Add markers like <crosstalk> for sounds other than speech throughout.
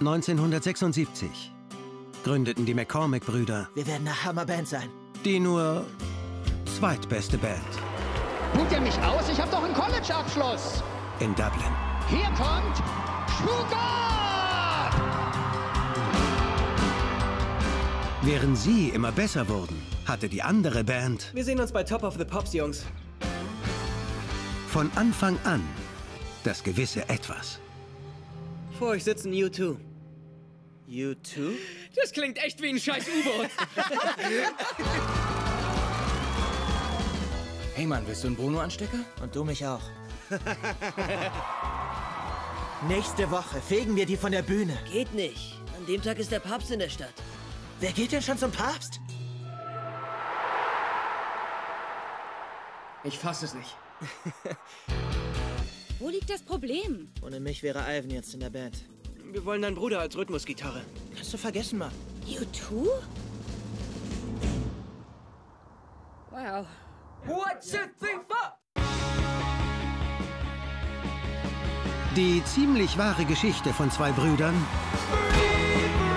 1976 gründeten die McCormick-Brüder Wir werden eine Hammerband sein. die nur zweitbeste Band Guckt ihr mich aus? Ich habe doch einen College-Abschluss. in Dublin. Hier kommt Sugar! Während sie immer besser wurden, hatte die andere Band Wir sehen uns bei Top of the Pops, Jungs. von Anfang an das gewisse Etwas. Vor euch sitzen U2. U2? Das klingt echt wie ein scheiß U-Boot. <laughs> Hey Mann, willst du einen Bruno-Anstecker? Und du mich auch. <laughs> Nächste Woche fegen wir die von der Bühne. Geht nicht. An dem Tag ist der Papst in der Stadt. Wer geht denn schon zum Papst? Ich fass es nicht. <laughs> Wo liegt das Problem? Ohne mich wäre Ivan jetzt in der Band. Wir wollen deinen Bruder als Rhythmusgitarre. Hast du vergessen, Mann? U2? Wow. Die ziemlich wahre Geschichte von zwei Brüdern,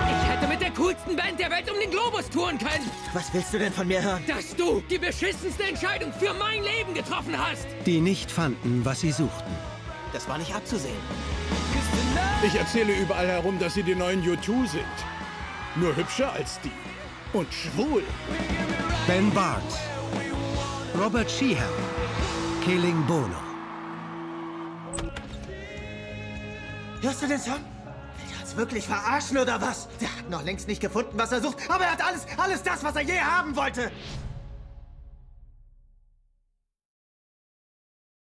Ich hätte mit der coolsten Band der Welt um den Globus touren können. Was willst du denn von mir hören? Dass du die beschissenste Entscheidung für mein Leben getroffen hast. die nicht fanden, was sie suchten. Das war nicht abzusehen. Ich erzähle überall herum, dass sie die neuen U2 sind. Nur hübscher als die. Und schwul. Ben Barnes, Robert Sheehan, Killing Bono. Hörst du den Song? Will der uns wirklich verarschen oder was? Der hat noch längst nicht gefunden, was er sucht, aber er hat alles, alles das, was er je haben wollte.